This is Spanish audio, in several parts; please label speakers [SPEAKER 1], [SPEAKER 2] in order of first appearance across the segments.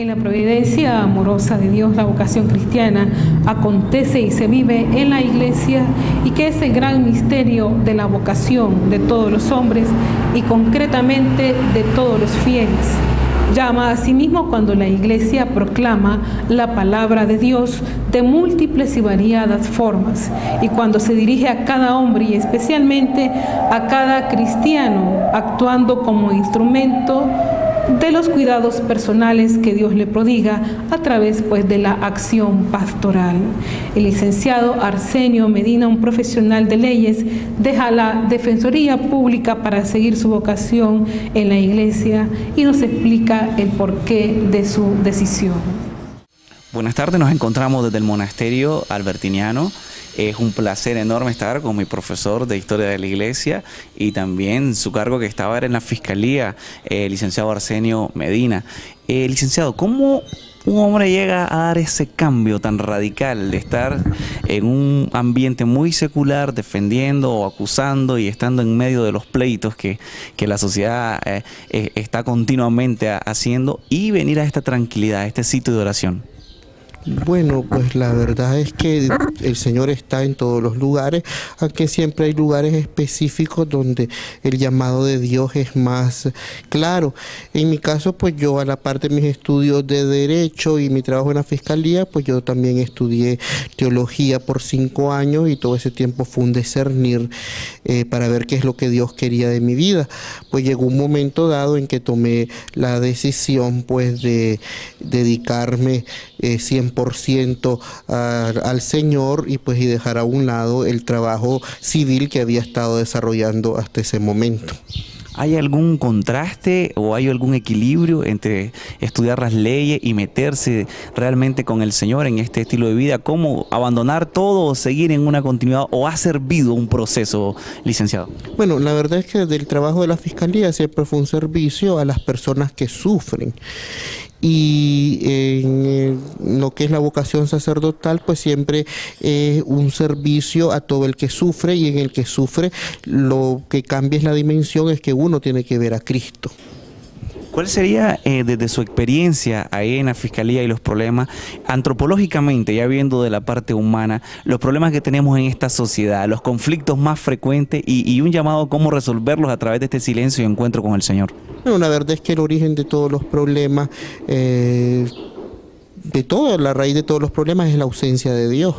[SPEAKER 1] En la providencia amorosa de Dios, la vocación cristiana acontece y se vive en la iglesia y que es el gran misterio de la vocación de todos los hombres y concretamente de todos los fieles. Llama a sí mismo cuando la iglesia proclama la palabra de Dios de múltiples y variadas formas y cuando se dirige a cada hombre y especialmente a cada cristiano actuando como instrumento de los cuidados personales que Dios le prodiga a través pues de la acción pastoral. El licenciado Arsenio Medina, un profesional de leyes, deja la Defensoría Pública para seguir su vocación en la iglesia y nos explica el porqué de su decisión.
[SPEAKER 2] Buenas tardes, nos encontramos desde el monasterio albertiniano es un placer enorme estar con mi profesor de Historia de la Iglesia y también su cargo que estaba en la Fiscalía, el eh, licenciado Arsenio Medina. Eh, licenciado, ¿cómo un hombre llega a dar ese cambio tan radical de estar en un ambiente muy secular defendiendo o acusando y estando en medio de los pleitos que, la sociedad eh, está continuamente haciendo y venir a esta tranquilidad, a este sitio de oración?
[SPEAKER 3] Bueno, pues la verdad es que el Señor está en todos los lugares, aunque siempre hay lugares específicos donde el llamado de Dios es más claro. En mi caso, pues yo a la parte de mis estudios de derecho y mi trabajo en la fiscalía, pues yo también estudié teología por cinco años y todo ese tiempo fue un discernir eh, para ver qué es lo que Dios quería de mi vida. Pues llegó un momento dado en que tomé la decisión pues de dedicarme eh, siempre por ciento al Señor y pues y dejar a un lado el trabajo civil que había estado desarrollando hasta ese momento.
[SPEAKER 2] ¿Hay algún contraste o hay algún equilibrio entre estudiar las leyes y meterse realmente con el Señor en este estilo de vida? ¿Cómo abandonar todo o seguir en una continuidad o ha servido un proceso, licenciado?
[SPEAKER 3] Bueno, la verdad es que del trabajo de la Fiscalía siempre fue un servicio a las personas que sufren y en lo que es la vocación sacerdotal pues siempre es un servicio a todo el que sufre y en el que sufre lo que cambia es la dimensión es que uno tiene que ver a Cristo.
[SPEAKER 2] ¿Cuál sería eh, desde su experiencia ahí en la fiscalía y los problemas, antropológicamente, ya viendo de la parte humana, los problemas que tenemos en esta sociedad, los conflictos más frecuentes y, un llamado a cómo resolverlos a través de este silencio y encuentro con el Señor?
[SPEAKER 3] Bueno, la verdad es que el origen de todos los problemas... Eh, de todo, la raíz de todos los problemas es la ausencia de Dios.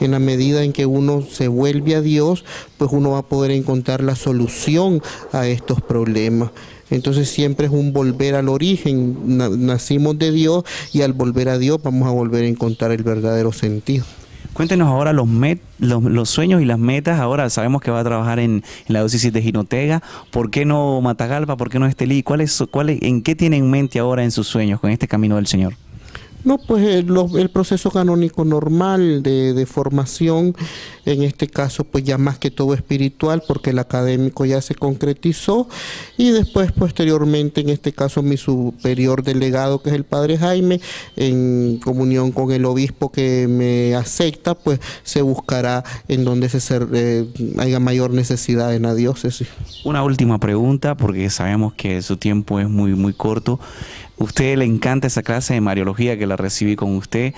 [SPEAKER 3] En la medida en que uno se vuelve a Dios, pues uno va a poder encontrar la solución a estos problemas. Entonces siempre es un volver al origen. Nacimos de Dios y al volver a Dios vamos a volver a encontrar el verdadero sentido.
[SPEAKER 2] Cuéntenos ahora los, los, sueños y las metas. Ahora sabemos que va a trabajar en, la diócesis de Jinotega. ¿Por qué no Matagalpa? ¿Por qué no Estelí? ¿Cuál es, cuál ¿En qué tiene en mente ahora en sus sueños con este camino del Señor?
[SPEAKER 3] No, pues el, proceso canónico normal de, formación, en este caso pues ya más que todo espiritual, porque el académico ya se concretizó, y después posteriormente, en este caso mi superior delegado, que es el padre Jaime, en comunión con el obispo que me acepta, pues se buscará en donde se eh, haya mayor necesidad en la diócesis.
[SPEAKER 2] Una última pregunta, porque sabemos que su tiempo es muy, muy corto. Usted le encanta esa clase de Mariología que la recibí con usted.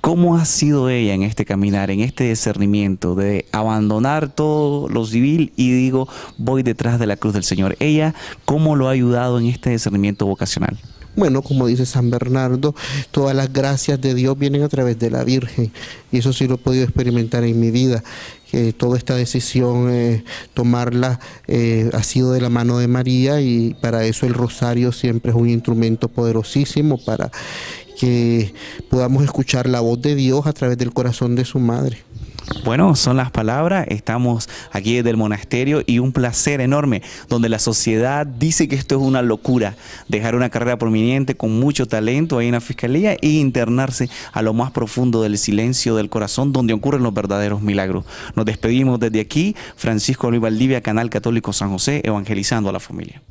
[SPEAKER 2] ¿Cómo ha sido ella en este caminar, en este discernimiento de abandonar todo lo civil y digo, voy detrás de la cruz del Señor? Ella, ¿cómo lo ha ayudado en este discernimiento vocacional?
[SPEAKER 3] Bueno, como dice San Bernardo, todas las gracias de Dios vienen a través de la Virgen y eso sí lo he podido experimentar en mi vida, que toda esta decisión, eh, tomarla, eh, ha sido de la mano de María y para eso el rosario siempre es un instrumento poderosísimo para que podamos escuchar la voz de Dios a través del corazón de su madre.
[SPEAKER 2] Bueno, son las palabras, estamos aquí desde el monasterio y un placer enorme, donde la sociedad dice que esto es una locura, dejar una carrera prominente con mucho talento ahí en la fiscalía e internarse a lo más profundo del silencio del corazón, donde ocurren los verdaderos milagros. Nos despedimos desde aquí, Francisco Luis Valdivia, Canal Católico San José, evangelizando a la familia.